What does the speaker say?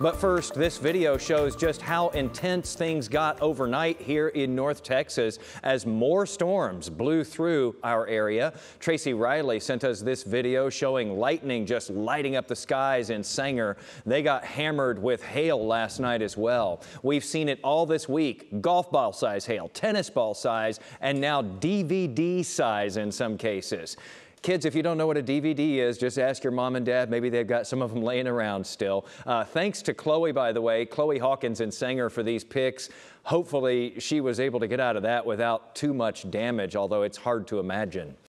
But first, this video shows just how intense things got overnight here in North Texas as more storms blew through our area. Tracy Riley sent us this video showing lightning just lighting up the skies in Sanger. They got hammered with hail last night as well. We've seen it all this week. Golf ball size hail, tennis ball size, and now DVD size in some cases. Kids, if you don't know what a DVD is, just ask your mom and dad. Maybe they've got some of them laying around still. Uh, thanks to Chloe, by the way, Chloe Hawkins and Sanger for these pics. Hopefully she was able to get out of that without too much damage, although it's hard to imagine.